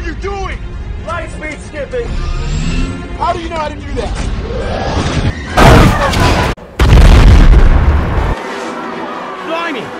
are you doing? Light speed skipping. How do you know how to do that? Blimey!